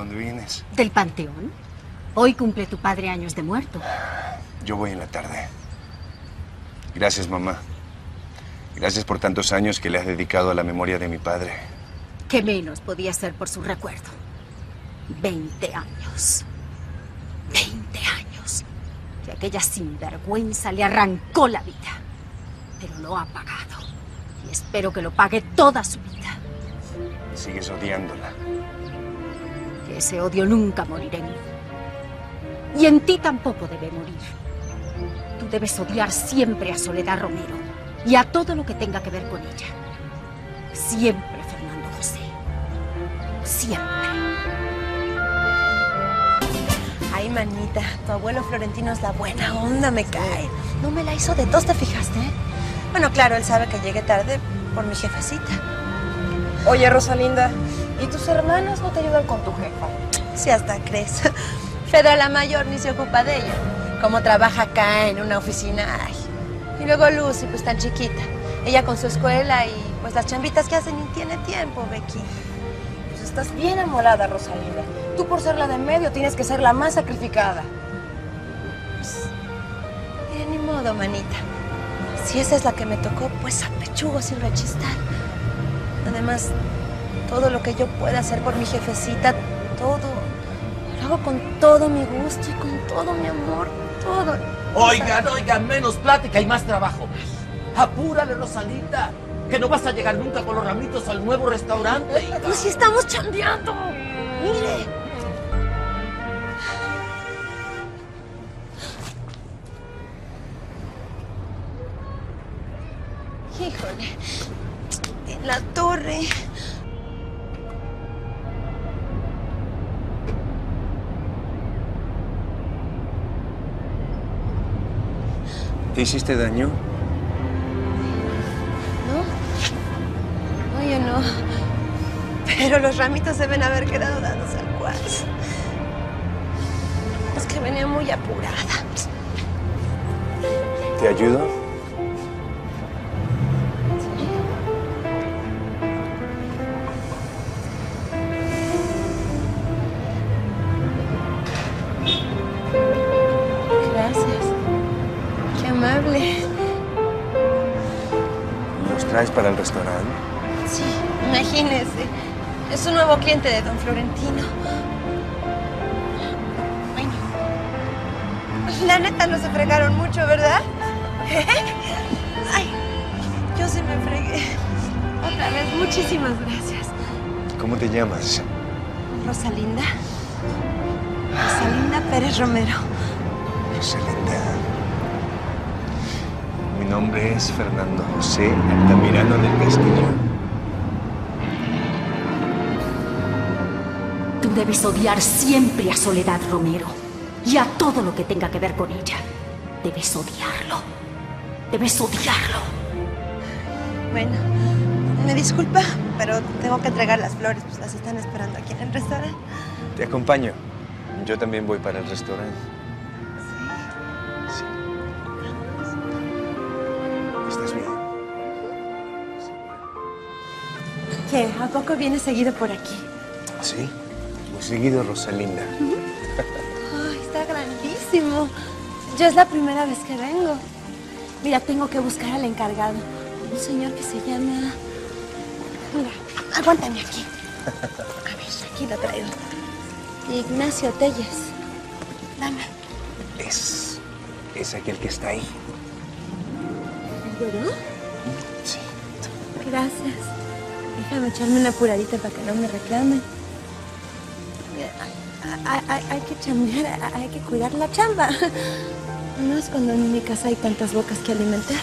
dónde vienes? ¿Del panteón? Hoy cumple tu padre años de muerto. Yo voy en la tarde. Gracias, mamá. Gracias por tantos años que le has dedicado a la memoria de mi padre. ¿Qué menos podía ser por su recuerdo? Veinte años. Veinte años. Que aquella sinvergüenza le arrancó la vida. Pero lo ha pagado. Y espero que lo pague toda su vida. Sigues odiándola. Ese odio nunca morirá en mí. Y en ti tampoco debe morir. Tú debes odiar siempre a Soledad Romero y a todo lo que tenga que ver con ella. Siempre, Fernando José. Siempre. Ay, manita, tu abuelo Florentino es la buena onda, me cae. No me la hizo de dos, ¿te fijaste? Bueno, claro, él sabe que llegué tarde por mi jefecita. Oye, Rosalinda, ¿y tus hermanos no te ayudan con tu jefa? Si hasta crees. Fedra la mayor ni se ocupa de ella. Como trabaja acá en una oficina. ay. Y luego Lucy, pues tan chiquita. Ella con su escuela y pues las chambitas que hacen y tiene tiempo, Becky. Pues estás bien amolada, Rosalinda. Tú por ser la de medio tienes que ser la más sacrificada. Eh, ni modo, manita. Si esa es la que me tocó, pues a pechugo sin rechistar. Además, todo lo que yo pueda hacer por mi jefecita, todo, lo hago con todo mi gusto y con todo mi amor, todo. Oigan, oigan, menos plática y más trabajo. Apúrale, Rosalinda, que no vas a llegar nunca con los ramitos al nuevo restaurante. hija. Pues si estamos chambeando. Mire. Híjole. En la torre. ¿Te hiciste daño? ¿No? No, yo no. Pero los ramitos deben haber quedado dados al cuarzo. Es que venía muy apurada. ¿Te ayudo? Amable. ¿Los traes para el restaurante? Sí, imagínese. Es un nuevo cliente de don Florentino. Bueno. La neta no se fregaron mucho, ¿verdad? Ay, yo sí me fregué. Otra vez, muchísimas gracias. ¿Cómo te llamas? Rosalinda. Rosalinda Pérez Romero. Rosalinda. Mi nombre es Fernando José Altamirano del Castillo. Tú debes odiar siempre a Soledad Romero y a todo lo que tenga que ver con ella. Debes odiarlo. Debes odiarlo. Bueno, me disculpa, pero tengo que entregar las flores, pues las están esperando aquí en el restaurante. Te acompaño. Yo también voy para el restaurante. ¿Qué? ¿A poco viene seguido por aquí? Sí. Muy seguido, Rosalinda. Ay, está grandísimo. Yo es la primera vez que vengo. Mira, tengo que buscar al encargado. Un señor que se llama... Mira, aguántame aquí. A ver, aquí lo traigo. Ignacio Telles. Dame. Es. Es aquel que está ahí. ¿Seguro? Sí. Gracias. Déjame echarme una apuradita para que no me reclamen. Hay, hay- que chambear, hay que cuidar la chamba. No es cuando en mi casa hay tantas bocas que alimentar.